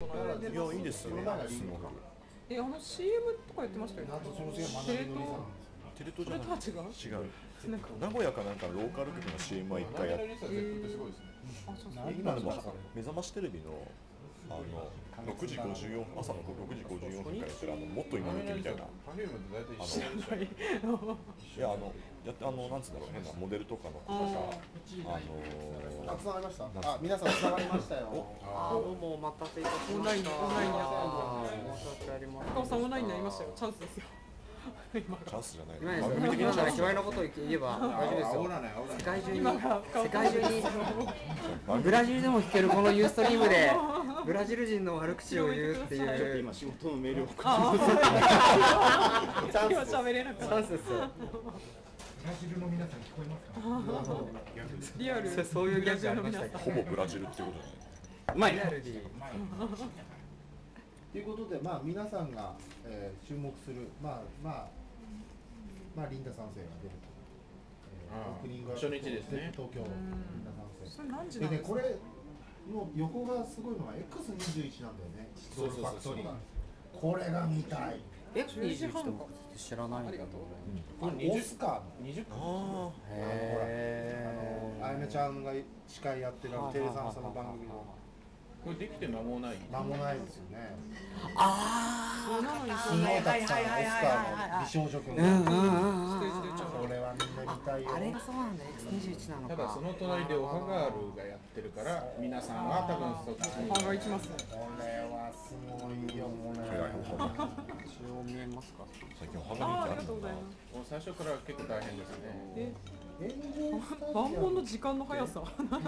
いやいいですよすごくえあの CM とかやってましたよね。テレ東テレ東じゃなそれとはく違う。違うなんか。名古屋かなんかのローカル局の CM は一回やって。今でも目覚ましテレビのあの6時54朝の6時54分からやってるあのもっと今向きみたいな。パフュームって大体あ。のいやあのやってあのなんつうんだろう変なモデルとかのなん。かあのあ、つながりました。あ、皆さんつながりましたよ。あどうもお待たせいたしました。オンラインオンラインになった申し訳ありません。高尾さんオンラインになりましたよ。チャンスですよ。今 チャンスじゃない今です番組的に今ならチャンス卑猥なことを言えば大丈夫ですよ。世界中に世界中にブラジルでも聞けるこのユーストリームでブラジル人の悪口を言うっていう。今仕事のメールを送ってああ 今喋れなかったチャンスですよ。リアルそそういうギャグありましたっけほぼブラジルっていうことじゃないうまいリアということで、まあ、皆さんが、えー注目する、まあ、まあ。まあ、リンダ三世が出ると。オープニングは初日ですね東京、リンダ三世。それ何時でね、なんですか？これ。の横がすごいのは X21 なんだよね。そうそうそうファクトリーこれが見たい。F21 って僕知らないんだと思う。あオスカーの。20分。ああのあやめちゃんが司会やってるあのテレサンさんの番組のこれできて間もない。間もないですよね。そうなのにすごいたくさんオスカーの美少女くんがはみんな見たいよ。あれがそうなんだ X21 なのか。ただその隣でオハガールがやってるから、皆さんは多分そっちに。とが行きますねこれはすごいよこれ。一応見えますか？最近おはああありががきってあるのかなとうございますもう最初から結構大変ですね。万本の時間の速さそうあ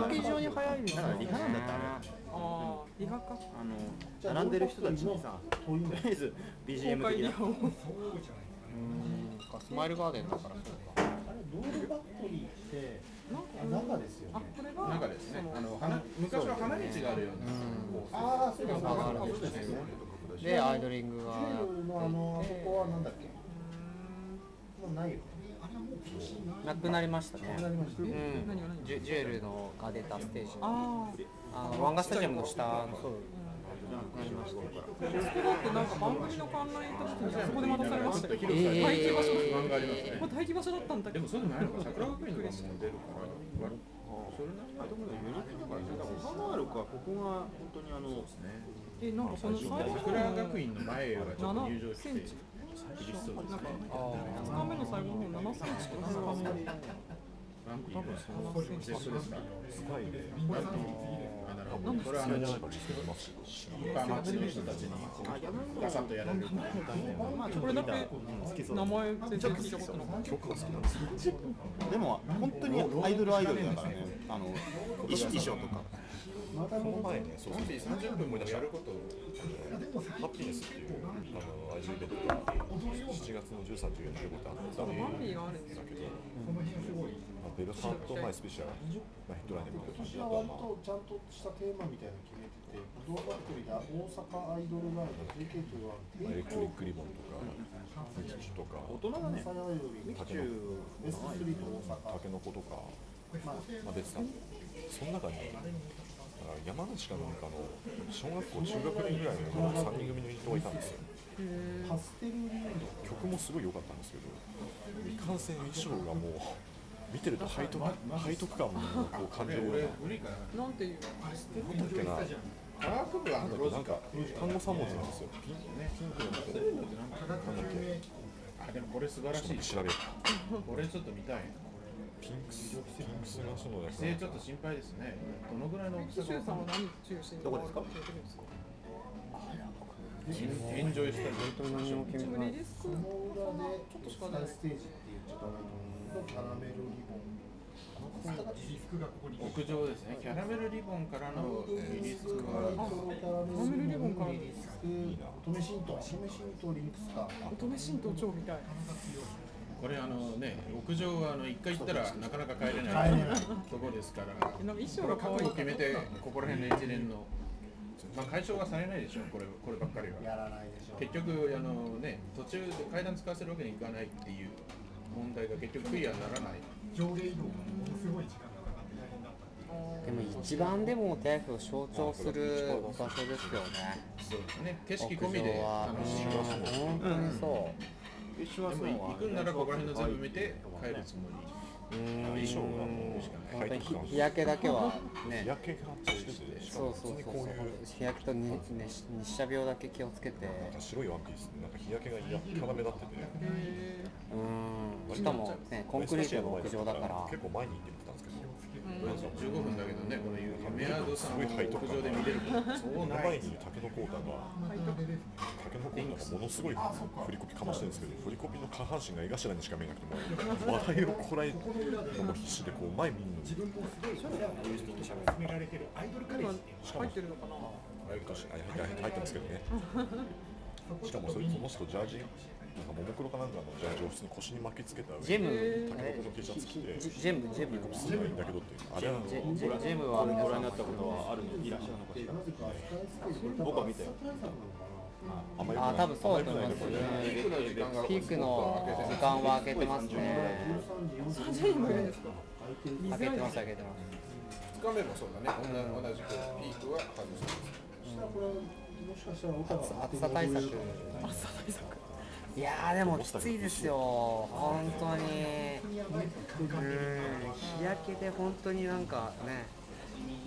の非常に早いんだからリハなんだってあれああリハかあの並んでる人たちにさとりあえず BGM 的なうんかスマイルガーデンだからそうか。あれドールバッテリーってあ中ですよあね。これが中ですね。あの花昔は花道があるような。ああそうかそうか。あるんそうですね。でアイドリングジがあのあそこはなんだっけ？もうないよ。なくなりましたね。うんジュジュエルのが出たステージ。あああのワンガスタジアムの下のそうりました。ってなんか番組の観覧行った時にあそこで待たされましたよ。待機場所ますねこ。れ待機場所だったんだけど。でもそうでもないのか、桜学院とかも出るから。それなあでもねユニークだからねだからオハガールかここが本当にあのえなんかその桜学院の前はちょっと入場7してセンチ。厳しそうですね。二日目の最後の方7センチと7センチ。ランプ多分。そうです。ごいねあなるほど。これはあのなんか。でも本当にアイドルアイドルだからねあの衣装とかまたこの前ねそうそう30分もやることハッピネスっていうあのアイドルイベントが7月の13、14、15ってあったん。だけど、まあ、ベルハート前スペシャル、まあ、ヘッドラインで見てほしい私あとまあとちゃんとしたテーマみたいなの決めてて、武道バッテリーで大阪アイドルライブ JK というエレクトリックリボンとか、ミキチとか、大人だね関西アイドルミキチュー S3 と大阪タケノコとか、まあまあ、出てた、その中に、山梨かなんかの小学校、中学年ぐらいの3人組の人がいたんですよ。パステルリンド曲もすごい良かったんですけど、いかんせん衣装がもう、見てると背徳背徳感もこう感じるような。な。なんていう。なんだっけな、科学部はあのロなんか看護三文字なんですよ。ピンピンクの中で、なんだっけ、あでもこれ素晴らしい。調べよう。これちょっと見たいな。ピンクス、ピンクスがそのやつ規制ちょっと心配ですね。どのぐらいの大きさシュウさんは何中心どこですか？エンジョイしたり。本当に何も決めない。リリースその裏でスカイステージっていうちょっとキャラメルリボン屋上ですね。キャラメルリボンからのリリースがキャラメルリボンからリリース乙女神道乙女神道リンクスか乙女神道超みたい。これあのね屋上はあの一回行ったらなかなか帰れない帰れないとこですから。えなんか衣装これ覚が可愛い悟決めてここら辺の一連のまあ解消はされないでしょう。これこればっかりは。やらないでしょう結局あのね途中で階段使わせるわけにいかないっていう問題が結局クリアにならない。上下移動がものすごい時間がかかって大変だったんででも一番でも手を象徴する場所ですよねね景色込みで楽しいうん本当にそ一緒でも行くんならここら辺の全部見て帰るつもり。ううん。衣装がもう本当に日日焼けだけはね。日焼けがそうそうそうそう。日焼けとにね日射病だけ気をつけて。なんか白いワンピースなんか日焼けがやたら目立ってて。へうん。しかもねコンクリートの屋上だから。結構前に行ってみたんですけど15分だけどねこのメアドさんを屋すごい背徳感上で見れる。そうない前に竹のコータが竹のコータがものすごい振りコピかましてるんですけど振りコピの下半身が江頭にしか見えなくても笑いをこらえるのも必死でこう前見るの。に今入ってる。のかな入って入ってますけどね。しかもそれその人ジャージなんかももクロかなんかのジャージを普通に腰に巻きつけたジェム。竹の子の T シャツ着てジジェムジェムすごいんだけどっていうあれはジェジェジェムはご覧になったことはあるのいらっしゃるのかしら僕は見たよあんまあ多分そうだと思いますピークの時間は空けてますね30人もいるんですか空けてます空けてます2日目もそうだね同じくピークは外すこれもしかしたら歌が暑さ対策いやーでもきついですよ。本当に。うん日焼けで本当になんかね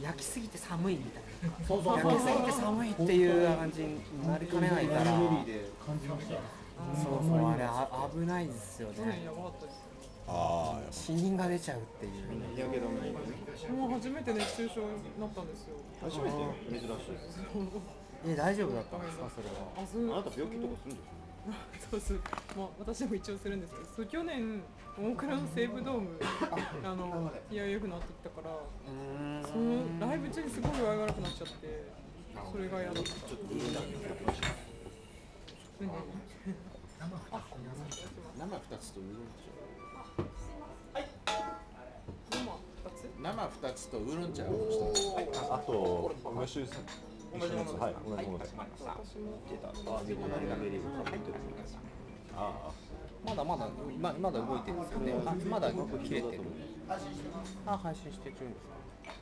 焼きすぎて寒いみたいな。焼きすぎて寒いっていう感じになりかねないから。そうそうあれあ危ないですよね。ああ死人が出ちゃうっていう。日焼け止めもう初めて熱中症になったんですよ。初めて珍しいえ大丈夫だったんですかそれは。あなた病気とかするんですよそうです。まあ私も一応するんですけどそう去年大倉の西武ドームあの TIF の後行ったからそのライブ中にすごい具合悪くなっちゃってそれが嫌だった。うん生2つとウーロン生二つ茶。生2つとウーロン茶。をしたあと梅酒です同じものはい同じものです。あまだまだままだ動いてるんですよねあまだ切れてるあ配信してるんですか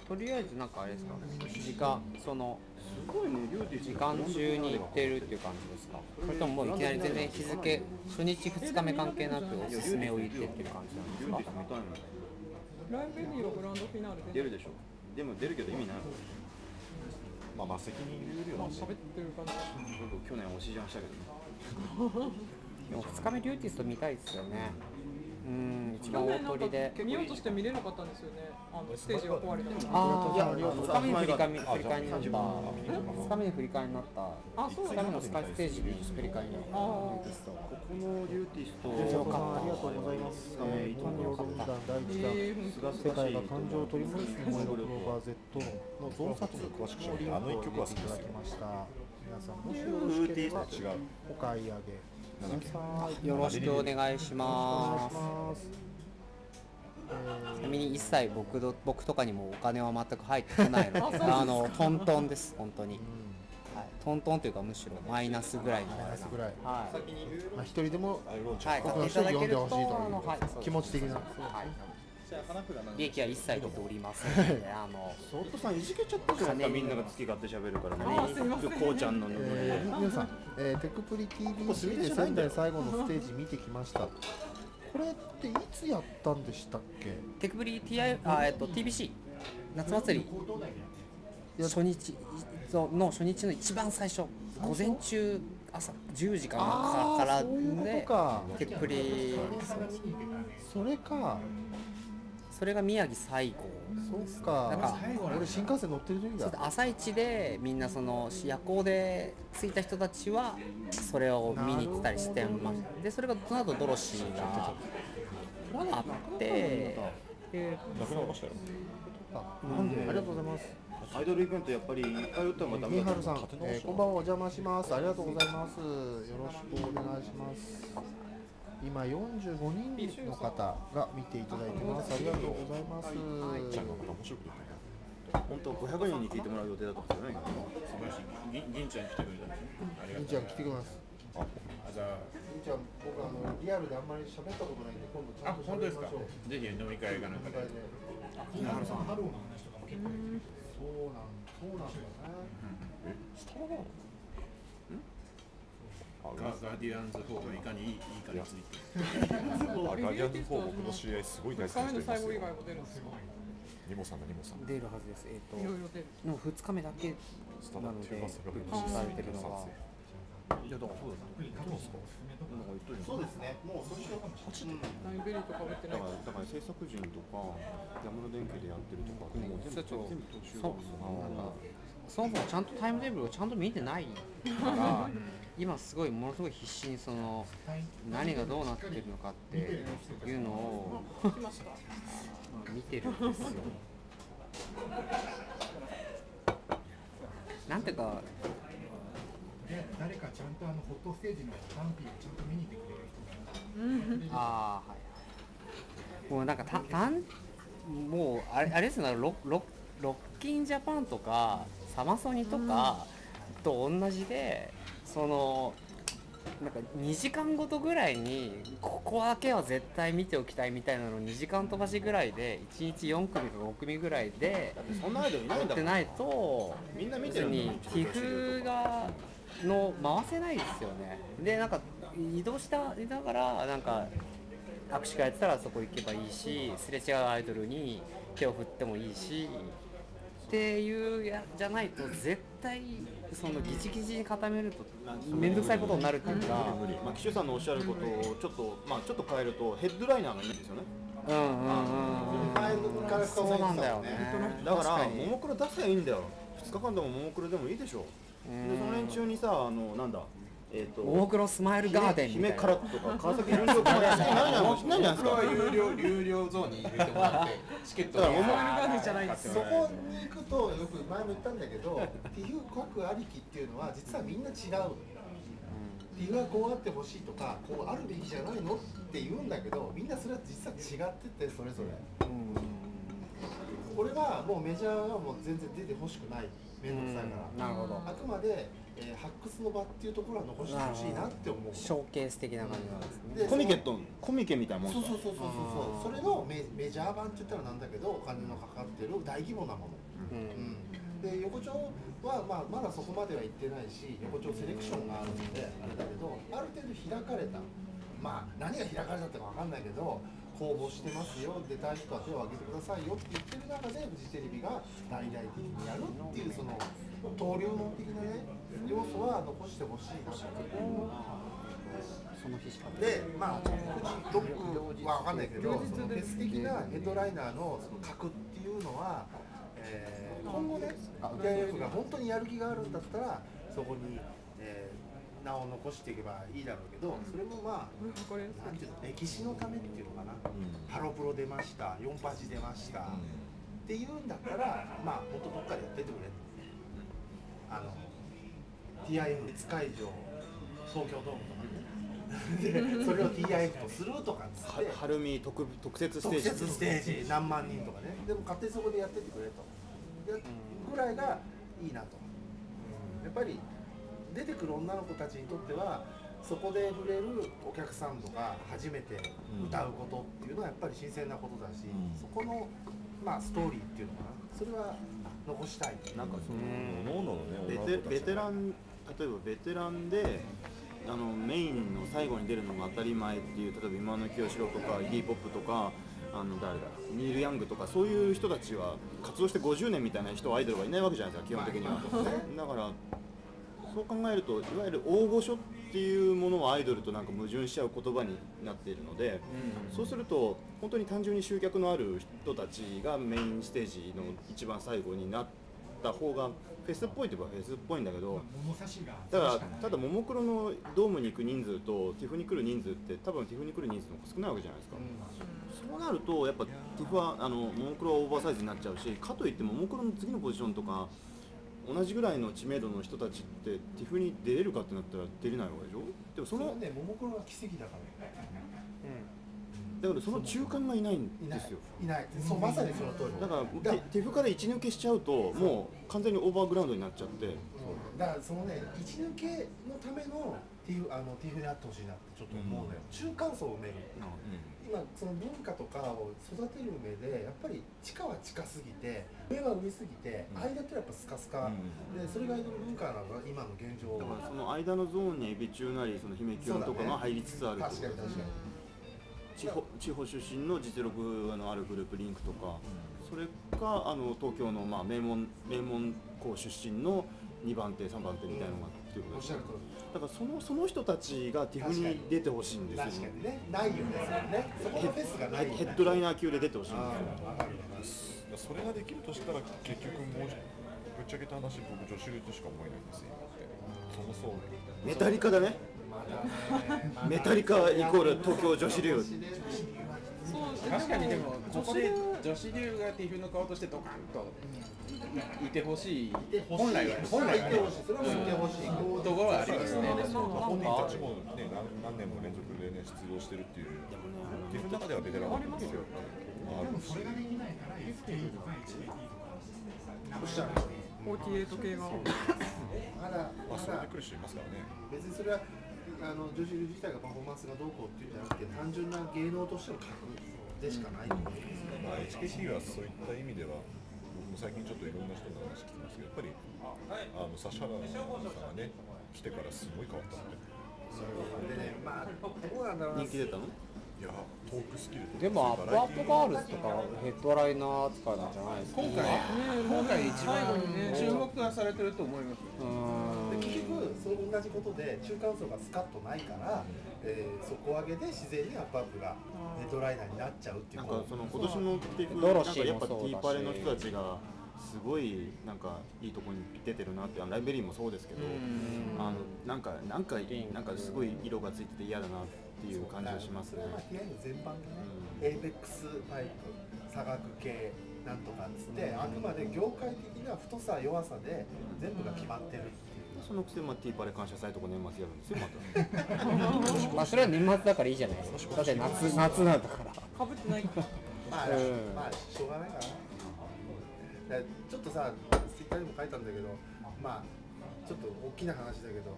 とりあえずなんかあれですか時間そのすごいね時間中に行ってるっていう感じですかそれとももういきなり全然日付初日2日目関係なくおすすめを言ってっていう感じなんですかライブエディはグランドフィナーレで出るでしょでも出るけど意味ないまあまあ責任有料なんで。喋ってる感じ。僕去年押しじゃんしたけどね。でも2日目リューティスト見たいですよね。うん一番大鳥で。見ようとして見れなかったんですよね。あのステージが壊れたああいや2日目に振り返り振り返りになった。2日目に振り返りになった。あそう2日目のスカイステージに振り返りになった。あここのリュウティストありがとうございます。えー、伊藤洋軍団第一弾、世界が感情を取り戻す燃えろクローバー Z の増刷詳しく知らないあの一曲は好きですただきました。皆さんもしよろしければ違う。お買い上げ。よろしくお願いします。ちなみに一切僕ど僕とかにもお金は全く入ってこないので あのトントンです本当に、はい、トントンというかむしろマイナスぐらいみたいなマイナスぐらい。はい。まあ一人でもはい、買っていの人に読んでただけいと気持ち的な。はい、利益は一切出ておりませんのであのソートさんいじけちゃったじゃないですか。みんなが好き勝手喋るからね。あすいません。こうちゃんの皆さん、えーテクプリ TBC で仙台最後のステージ見てきました。これっていつやったんでしたっけ？テクブリ TI あ、えっと、TBC 夏祭り初日の初日の一番最初午前中朝10時かなんかからでか。テクプリそれか。それが宮城最後そうかなんか俺新幹線乗ってる時だ。朝一でみんなその夜行で着いた人たちはそれを見に行ったりしてましたでそれがその後ドロシーがあってでなくなりましたよなんで、ありがとうございます。アイドルイベントやっぱりいっぱい打った方がダメだと銀春さん、えーこんばんはお邪魔します。ありがとうございます。よろしくお願いします。今45人の方が見ていただいてます。ありがとうございます。ちゃんがまた面白く言って本当500人に聞いてもらう予定だったんですよね素晴らしい銀銀ちゃん来てくれたんですね銀ちゃん来てくれます。あじゃ銀ちゃん、僕あのリアルであんまり喋ったことないんで、今度ちああゃんと本当ですか喋りましょう。ぜひ飲み会かなんかでで。銀春さん。そうなんそうなんだよねえスタバなの？あガガーディアンズ4がいかにいいいいかについて。あガーディアンズ4僕の知り合いすごい大好きな2日目人いますよの最後以外も出るんですよニモさんだニモさん出るはずです。えっ、といろいろ出る。でも2日目だけなので復帰されてるのがい。やだからそうだどうですかそうですね。もうそライブベリーとか売ってない？だからだから制作人とか山の電機でやってるとかもう全部全部特集そそもそもちゃんとタイムテーブルをちゃんと見てないから 今すごいものすごい必死にその何がどうなってるのかっていうのを 見てるんですよ。なんていうかで誰かちゃんとあのホットステージのパンピーをちゃんと見に行ってくれる人。がああはいはい。もうなんかたたんもうあれあれですよねロロロッキンジャパンとかサマソニとかと同じでそのなんか2時間ごとぐらいにここだけは絶対見ておきたいみたいなのを2時間飛ばしぐらいで1日4組か5組ぐらいでそんなアイドルいないんだないとみんな見てるんだもん TIFF がの回せないですよね。でなんか移動したいながらなんか握手会やってたらそこ行けばいいしすれ違うアイドルに手を振ってもいいしっていうやじゃないと絶対そのギチギチに固めると面倒くさいことになるっていうか。まあ、岸さんのおっしゃることをちょっと、まあ、ちょっと変えるとヘッドライナーがいないんですよね。うんうんうんうんそうなんだよね。だからももクロ出せばいいんだよ。2日間でもももクロでもいいでしょ。でその連中にさあのなんだえっ、と大黒スマイルガーデンみたいな。姫からとか川崎有料化もやってないじゃないないじゃないです僕はか有料有料ゾーンに入れてもらってチケットを。だからモバイルガーデンじゃないんですよ。そこに行くとよく前も言ったんだけど TIFF 各ありきっていうのは実はみんな違う。TIFF はこうあってほしいとかこうあるべきじゃないの？って言うんだけどみんなそれは実は違っててそれぞれ俺はもうメジャーはもう全然出てほしくない面倒くさいから。なるほど。あくまで、えー発掘の場っていうところは残してほしいなって思う。ショーケース的な感じなんですね。でコミケットコミケみたいなもんそうさそうそうそうそう。それのメメジャー版って言ったらなんだけどお金のかかってる大規模なもの、うん。うん、で横丁は、まあ、まだそこまでは行ってないし横丁セレクションがあるのであれだけどある程度開かれた。まあ何が開かれたってか分かんないけど公募してますよ出たい人は手を挙げてくださいよって言ってる中でフジテレビが大々的にやるっていうその登竜門的なね要素は残してほしいなとその日しかで、まあ、ロックは分かんないけど、そのフェス的なヘッドライナーのその格っていうのは、えー今後ね、TIF が本当にやる気があるんだったら、そこに、名を残していけばいいだろうけど、それもまあ、これなんていうの、歴史のためっていうのかな、ハロプロ出ました、4パチ出ました、っていうんだったら、まあ、本当どっかでやっててくれ。あの TIF 別会場、東京ドームとかね。でそれを TIF とするとかっつって。はるみ特特設ステージ。特設ステージ何万人とかね。でも勝手にそこでやってってくれと。でぐらいがいいなと。やっぱり出てくる女の子たちにとってはそこで触れるお客さんとか初めて歌うことっていうのはやっぱり新鮮なことだし、そこの、まあ、ストーリーっていうのかな。それは残したい。なんかその各々のねベテベテラン例えばベテランであのメインの最後に出るのが当たり前っていう例えば今の清志郎とかイギー・ポップとかあの誰だニール・ヤングとかそういう人たちは活動して50年みたいな人はアイドルがいないわけじゃないですか基本的には。だからそう考えるといわゆる大御所っていうものをアイドルとなんか矛盾しちゃう言葉になっているので、そうすると本当に単純に集客のある人たちがメインステージの一番最後になった方がフェスっぽいといえばフェスっぽいんだけど物差しがだただももクロのドームに行く人数とティフに来る人数って多分ティフに来る人数の方が少ないわけじゃないですか、そうなるとやっぱティフはあのももクロはオーバーサイズになっちゃうしかといってももクロの次のポジションとか同じぐらいの知名度の人たちってティフに出れるかってなったら出れないわけでしょ？でもそのそれはねももクロが奇跡だからだからその中間がいないんですよ。いない。そうまさにその通り。だからテティフから一抜けしちゃうともう完全にオーバーグラウンドになっちゃって。だからそのね一抜けのためのティフあのティフであってほしいなってちょっと思うのよ、中間層を埋める今その文化とかを育てる上でやっぱり地下は地下すぎて上は上すぎてうん。間ってやっぱスカスカ、でそれがアイドル文化なのが今の現状。だからその間のゾーンにエビ中なりその姫キュンとかが入りつつあるって確かに確かに。地方地方出身の実力のあるグループリンクとか、それかあの東京のまあ名門名門校出身の2番手3番手みたいなのがっていうことですおっしゃる通りだからそのその人たちがティフに出てほしいんですよ。確かにね。ないよね。そこのフェスがないよね。ヘッドライナー級で出てほしいんあですよ。それができるとしたら結局もうぶっちゃけた話僕女子流としか思えないんですよそもそも。メタリカだね。ねメタリカイコール東京女子流確かにでもここで女子女子流がティフの顔としてドカンといてほしい本来は本来はねいてほしいそれはもいてほしい、うんところはありますね本人たちもね何何年も連続でね出場してるっていう自分の中ではベテランなんですよあでもそれができないから FKE とか HKE とかおっしゃる48系がまだままあそれだで来る人いますからね別にそれはあの女子流自体がパフォーマンスがどうこうっていうんじゃなくて単純な芸能としての格でしかないと思うんですよまあ HKC はそういった意味では僕も最近ちょっといろんな人の話聞きますけどやっぱりあの指原さんがね来てからすごい変わったのででねまあどうなんだろうな。人気出たの？いやトークスキルとでもアップアップガールズとかヘッドライナー扱いなんじゃないですか今回今回一番注目がされてると思いますうーん同じことで中間層がスカッとないから、えー底上げで自然にアップアップがヘッドライナーになっちゃうっていう。なんかその今年の TIF なんかやっぱティーパレの人たちがすごいなんかいいとこに出てるなってあのライベリーもそうですけどあのなんかなんかなんかすごい色がついてて嫌だなっていう感じがしますね。それはまあ平野全般でね、エイベックスタイプ差額系なんとかっつって、あくまで業界的な太さ弱さで全部が決まってるっていうそのくせまあティーパレ感謝祭とか年末やるんですよ また。まあそれは年末だからいいじゃないですか。だって夏夏なんだから。かぶってない。からまあ、うん。まあしょうがないかな。ちょっとさツイッターにも書いたんだけどまあちょっと大きな話だけど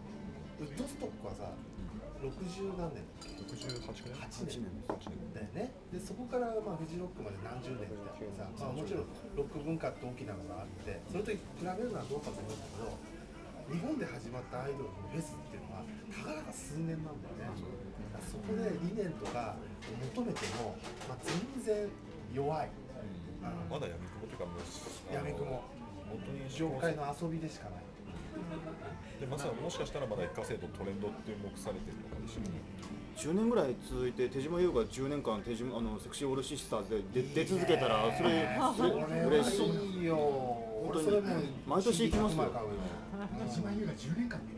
ウッドストックはさ60何年68年8年。8年。だよね。でそこからまあフジロックまで何十年みたいなさ、まあ、もちろんロック文化って大きなのがあってそれと比べるのはどうかと思うんだけど日本で始まったアイドルのフェスっていうのはたかだか数年なんだよね。そこで理念とか求めても、まあ、全然弱い。まだ闇雲というかもうあの闇雲本当に業界の遊びでしかない。でまさにもしかしたらまだ一過性とトレンドって目されてるのかもしれない、10年ぐらい続いて手島優が10年間手島あのセクシーオールシスターズで出出続けたらそれ嬉しい。いよ。本当に。それも毎年行きますよ手島優が10年間見る。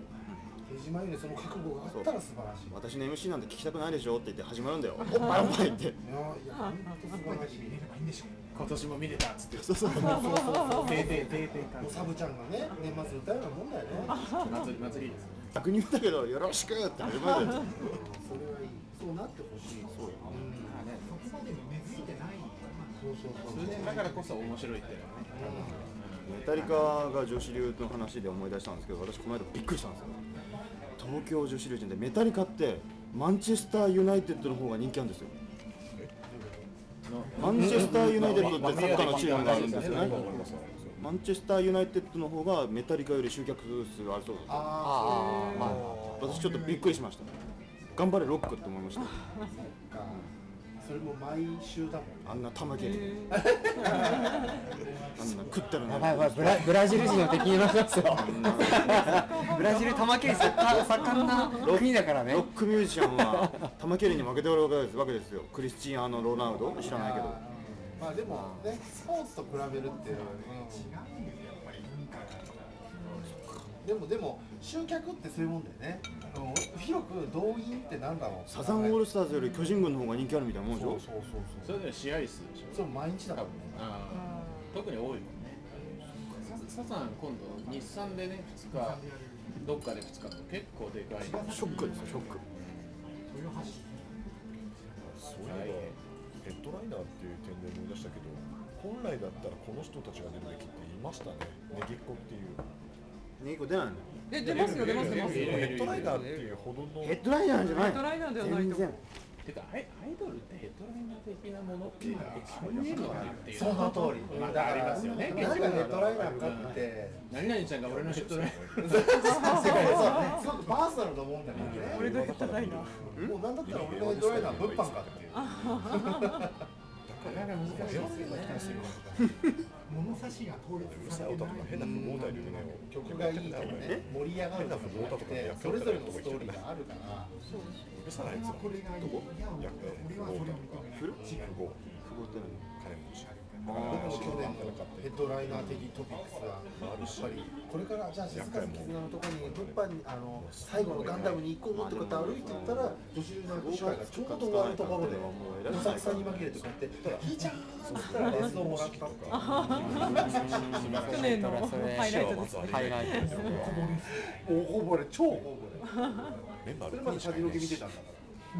手島優にその覚悟があったら素晴らしい私の MC なんて聞きたくないでしょって言って始まるんだよ。おっぱいおっぱいって。いやいや本当素晴らしい見れればいいんでしょ。今年も見れたっつって。そうそうそうそう。そう定定定定感もうサブちゃんがね年末歌うようなもんだよね。祭り祭り。です逆に言ったけどよろしくって始まるそれはいい。そうなってほしい。そう。うん。そこまで根付いてない。そうそうそう。数年だからこそ面白いっていうのはねメタリカが女子流の話で思い出したんですけど私この間びっくりしたんですよ。東京女子流人でメタリカってマンチェスターユナイテッドの方が人気あるんですよ。マンチェスターユナイテッドってサッカーのチームがあるんですよね。マンチェスターユナイテッドの方がメタリカより集客数があるそうです。あああまあ私ちょっとびっくりしました。頑張れロックって思いました。あそれも毎週だもんあんな玉蹴りえあんな食ったらやばいやばい。ブラブラジル人の敵になりますよブラジル玉蹴り盛盛んな国だからね。ロックミュージシャンは玉蹴りに負けておるわけですよ。クリスチアーノ・ロナウド。知らないけど。まあでもねスポーツと比べるっていうのは、でもでも集客ってそういうもんだよね。あの広く動員ってなんだろうサザンオールスターズより巨人軍の方が人気あるみたいなもんでしょ？そうそうそうそれでも試合数でしょそう毎日だからね。特に多いもんね。ササザン今度日産でね2日どっかで2日と結構でかい。ショックですよショック。そういえばヘッドライナーっていう点で思い出したけど本来だったらこの人たちが出るべきって言いましたね。ネギっ子っていうネギコ出ないので出ますよ出ます出ます。ヘヘッドライナーっていうほどの。ヘッドライナーじゃない。ッドライナーではないと。思うてかアイアイドルってヘッドライナー的なものってそういうのかなっていうその通り。まあありますよね。何がヘッドライナーかって。何々ちゃんが俺のヘッドライナー。世界そうすごくパーソナルなもんだからね。俺のヘッドライナーもうなんだったら俺のヘッドライナー物販かっていう。なかなか難しい。ですよね物差しが統一されてない変な不毛体でね曲がいいとかね盛り上がるとかじゃなくてそれぞれのストーリーがあるからそうるさないやつはこれがいいいや俺はそれを認めないフル富豪富豪って金持ち僕も去年のヘッドライナー的トピックスはやっぱり。これからじゃあ静かに絆のところに物販にあの最後のガンダムに行こうってこと歩いてったら女子流の握手会がちょうど終わるところでどさくさに紛れてこうやって「ひーちゃん!」そしたらレスをもらったとか去年のそれハイライトですね。ハイライトです。ね大こぼれ超大こぼれそれまで先のけ見てたんだから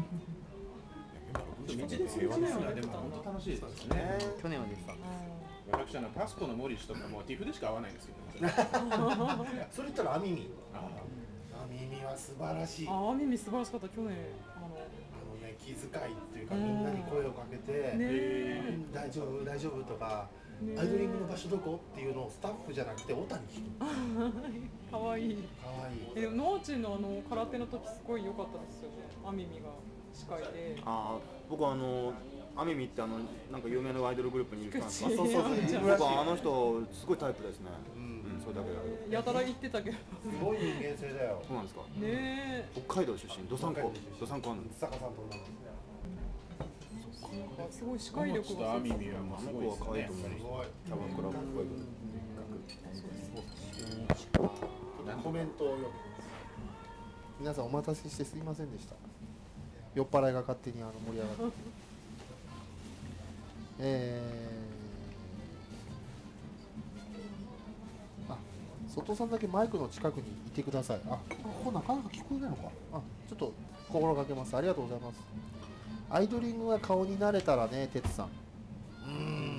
道です平和ですね。でも本当楽しいですね。去年は出てた私あのパスコのモリシとかもティフでしか会わないんですけど。それ言ったらアミミ。あアミミは素晴らしい。あああミミ素晴らしかった去年。あののね気遣いっていうかみんなに声をかけて大丈夫大丈夫とか、ねアイドリングの場所どこっていうのをスタッフじゃなくてオタに聞く。かわいい。かわいい。えでもノーチンのあの空手の時すごい良かったですよねアミミが司会で。ああ僕あのアミミってあのなんか有名なアイドルグループにいる人なんですかそうそうそう。僕はあの人すごいタイプですね。うん。うんそれだけだけど。やたら言ってたけど。すごい人間性だよ。そうなんですか？ねえ。北海道出身。どさんこどさんこあるんです坂さんと同じ。なんか。すごい司モモチ会力がとアミミはもうすごいですよねやっぱりすごい。キャバクラっぽいコメントを読む皆さんお待たせしてすいませんでした酔っ払いが勝手にあの盛り上がって。えー、あ外さんだけマイクの近くにいてください。あここなかなか聞こえないのか。あちょっと心がけます。ありがとうございます。アイドリングが顔になれたらね哲さん。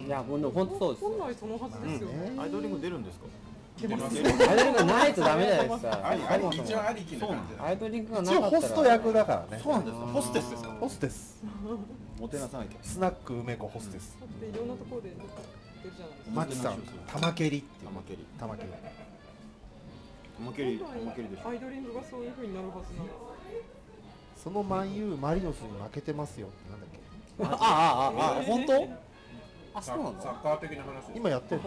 いやほんと本当そうです本来そのはずですよね。アイドリング出るんですか？アイドリングがないとダメじゃないですか。ありあり一応ありきな感じアイドリングがな一応かったら。ホスト役だからね。そうなんですかホステスですかホステス。もてなさなきゃスナック梅子ホステス。だっていろんなところで出るじゃないですか。マキさん玉蹴りっていう。玉蹴り。玉蹴り。玉蹴り玉蹴りでしょアイドリングがそういう風になるはずなのそのマンユーマリノスに負けてますよってなんだっけ？あああああ本当？あそうなの？サッカー的な話です。今やってる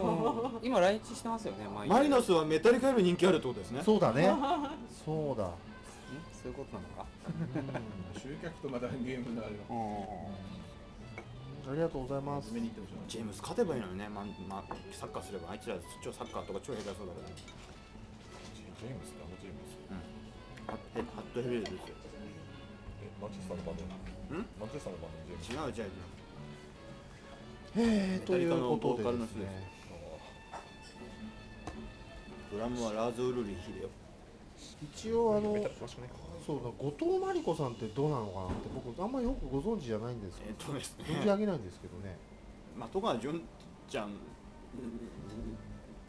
今来日してますよねマリノスはメタリカより人気あるってことですね。そうだね。そうだ。んそういうことなのか。集客とまたゲームのあれのありがとうございます。ジェームス勝てばいいのにね、ままサッカーすれば。あいつら超サッカーとか超下手そうだから。ジェームスってあのジェームス。ハッハットヘビールですよ。えマンチェスターのバン。ドん？マンチェスターのバンド違う違う違うえー、ということでメタリカのボーカルのですね。人ですドラムはラーズ・ウルリヒでよ。一応あのそうだ後藤真理子さんってどうなのかなって僕あんまりよくご存知じゃないんですえっとですね。存じ上げないんですけどね。まあ戸川純ちゃんって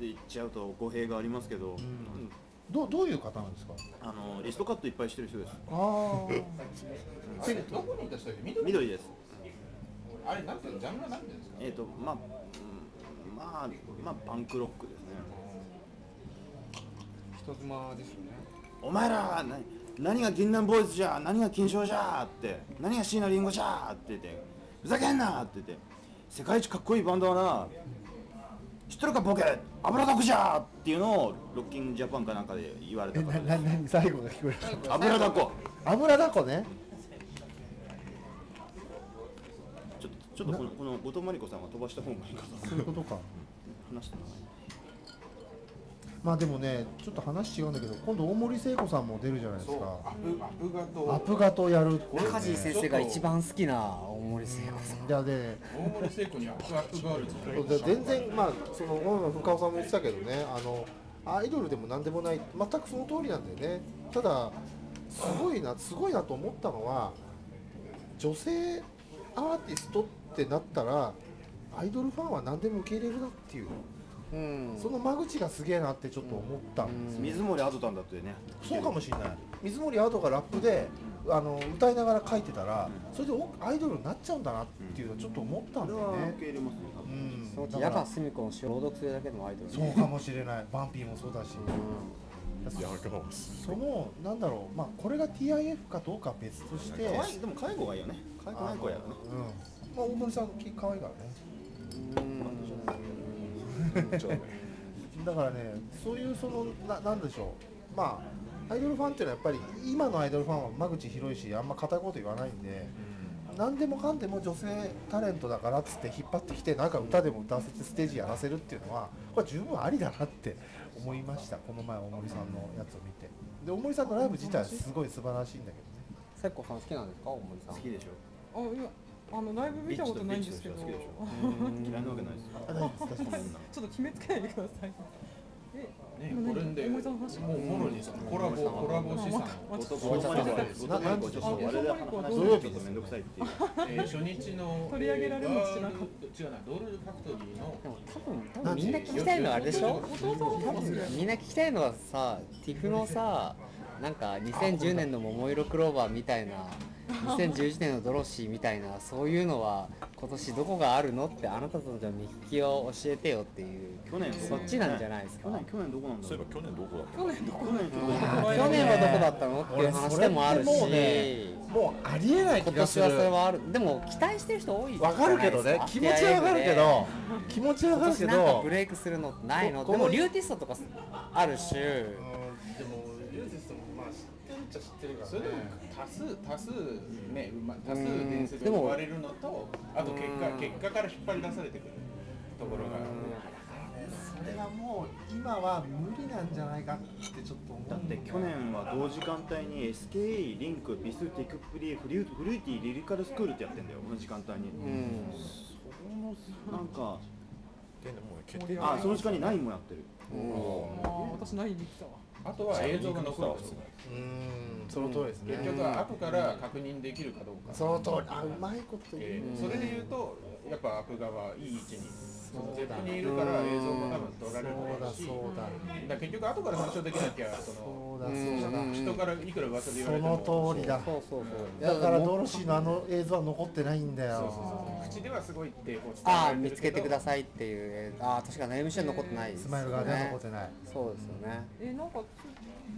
言っちゃうと語弊がありますけど、うん。どうどういう方なんですか？あのリストカットいっぱいしてる人です。ああどこにいた人だっけ？緑？緑ですあれなんていうのジャンルはなんていうんですか？えっ、とまあうんまあまあパンクロックですね。人妻ですよね。お前ら何何が銀杏ボーイズじゃ何が金賞じゃって何が椎名林檎じゃって言ってふざけんなって言って世界一かっこいいバンドはな知ってるかボケ油だこじゃっていうのをロッキンジャパンかなんかで言われたえ方です。なな何最後が聞こえた油だこ油だこねちょっとこのこの後藤真理子さんは飛ばした方がいいかなそういうことか。話してないまあでもねちょっと話違うんだけど今度大森聖子さんも出るじゃないですか。アップアップガとアップガとやるってカジ先生が一番好きな大森靖子さん。いやで大森靖子にアップアップガールズ全然まあその深尾さんも言ってたけどねあのアイドルでも何でもない。全くその通りなんだよね。ただすごいなすごいなと思ったのは女性アーティストってなったらアイドルファンは何でも受け入れるなっていう。うん。その間口がすげえなってちょっと思ったんですよ、水森亜土たんだってね。そうかもしれない。水森アドがラップであの歌いながら書いてたらそれでおアイドルになっちゃうんだなっていうのはちょっと思ったんだよね。受け入れますねうん。そのうちだから矢川澄子の詩を朗読するだけでもアイドルそうかもしれない。バンピーもそうだし。いやそのなんだろう。まあこれが TIF かどうかは別として。でも介護がいいよね。介護ない子やよね。うんまあ大森さん可愛いからね。だからねそういうそのななんでしょう。まあアイドルファンっていうのはやっぱり今のアイドルファンは間口広いしあんま硬いこと言わないんで、何でもかんでも女性タレントだからっつって引っ張ってきてなんか歌でも歌わせてステージやらせるっていうのはこれ十分ありだなって思いました。この前大森さんのやつを見て。で大森さんのライブ自体はすごい素晴らしいんだけどね。せっこさん好きなんですか大森さん。好きでしょ。あいやあのライブ見たことないんですけど。嫌いなわけないです ちょっと決めつけないでください。えねこれでもうもろにさコラボコラボ資産またごとまりごとまりごちょっと我々話すのちょっと面倒くさいっていうえー初日の取り上げられもしなかっ違うなドルファクトリーの。でも多分多分みんな聞きたいのはあれでしょ？みんな聞きたいのはさ TIFF のさなんか2010年の桃色クローバーみたいな2011年のドロシーみたいなそういうのは今年どこがあるのってあなたたちの日記を教えてよっていう去年そっちなんじゃないですか。去年去年どこなんだそういえば去年どこだった？去年どこ去年はどこだったのっていう話でもあるしもうありえない気今がする。年はそれはある。でも期待してる人多いわかるけどね気持ちはわかるけど気持ちはわかるけ今年なんかどブレイクするのってないの。こでもリューティストとかあるし。うんでもユージスもまあ知ってるっちゃ知ってるからね多数多数ねうま多数うん。伝説が生まれるのとあと結果結果から引っ張り出されてくるところがそれはもう今は無理なんじゃないかってちょっと思うだって去年は同時間帯に SKE、リンク、ビス、テクプリ、フリュフルーティー、リリカルスクールってやってんだよ、同じ時間帯に。うん。そのなんか、でもう決定あ、その時間にナインもやってる。あー私何見てたわあとは映像が残ることうん。その通りですね。結局は後から確認できるかどうか。その通りあうまいこと言う。えーそれで言うとやっぱアップ側いい位置にそのそうだ ZEP にいるから映像も多分撮られるそうだ。だろうしそうだ結局後から参照できなきゃそのそうだそうだ。うん人からいくら噂で言われそても。の通りだ。そうそうそう。だからドもロシーのあの映像は残ってないんだよ。そうそうそう。口ではすごいってこうああ見つけてくだいさいっていうああ確かに MC は残ってないですスマイル側では残ってない。そうですよね。えなんか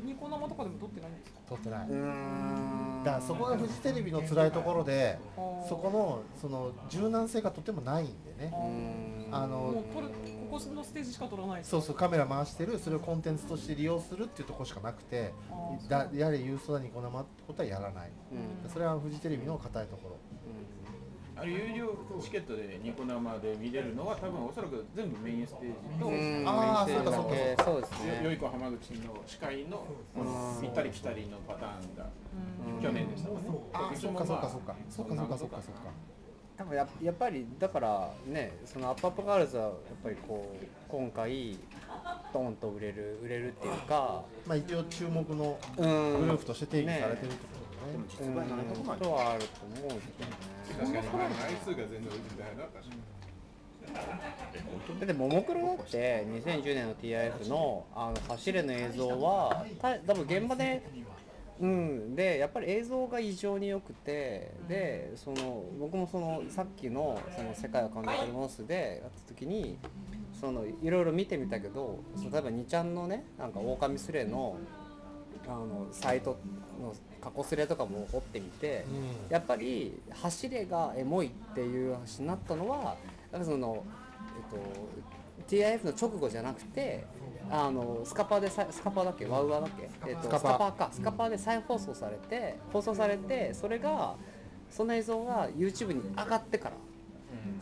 ニコ生とかでも撮ってない。ん。ですか撮ってないだからそこがフジテレビの辛いところでそこのその柔軟性がとてもないんでね。あのもう撮るここのステージしか撮らないそうそうカメラ回してるそれをコンテンツとして利用するっていうところしかなくてだやれユーストだニコ生ってことはやらない。うん。それはフジテレビの硬いところあれ有料チケットでニコ生で見れるのは多分おそらく全部メインステージとメインステージだけ。そそうですねよい子浜口の司会の行ったり来たりのパターンがうん。去年でしたもんね。あそうかそうかそうかそうかそうかそうかそうか。多分ややっぱりだからねそのアップアップガールズはやっぱりこう今回ドンと売れる売れるっていうか。まあ一応注目のうグんループとして定義されてるってことでも実売700万ことはあると思うけどね確かにまあ枚数が全然多いみたいな確かに？だってももクロだって2010年の TIF のあの走れの映像はた多分現場でうん。でやっぱり映像が異常に良くてでその僕もそのさっきのその世界を感じてるモンスでやった時にそのいろいろ見てみたけどその例えば2ちゃんのねなんか狼スレのあのサイトの過去スレとかも掘ってみて、やっぱり走れがエモいっていう話になったのはなんかその、えっと、TIF の直後じゃなくてあのスカパーでさスカパーだっけ？ワウワウだっけ、えっと、スカパー。か。スカパーで再放送されて放送されてそれがその映像が YouTube に上がってから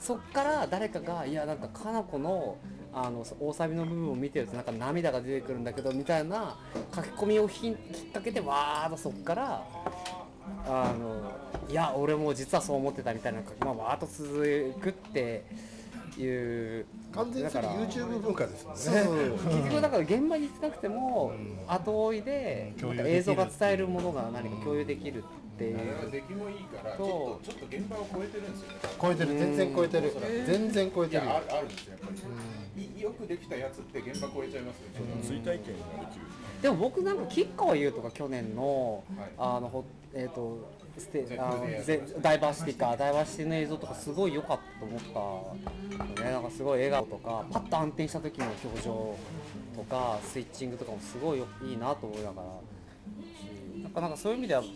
そっから誰かがいやなんかかな子のあの大サビの部分を見てるとなんか涙が出てくるんだけどみたいな書き込みをひんきっかけでわーっとそっからあのいや俺も実はそう思ってたみたいなのが、まあ、わーっと続くっていう。完全に YouTube 文化ですもんね。そう。結局だから現場に行ってなくても後追いで映像が伝えるものが何か共有できるっていう出来もいいからちそょっとちょっと現場を超えてるんですよね。超えてる。全然超えてる。うん。全然超えいてるあるあるんですよやっぱり。いよくできたやつって現場超えちゃいますよね、追体験ができるでも僕なんか吉川優とか去年の、はい。あのほえっ、とステゼあのダイバーシティか。ダイバーシティの映像とかすごい良かったと思った、ね、なんかすごい笑顔とかパッと安定した時の表情とかスイッチングとかもすごいよいいなと思いながら。しなんかなんかそういう意味では